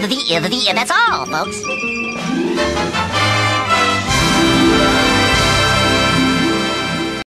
the, the, the, that's all, folks.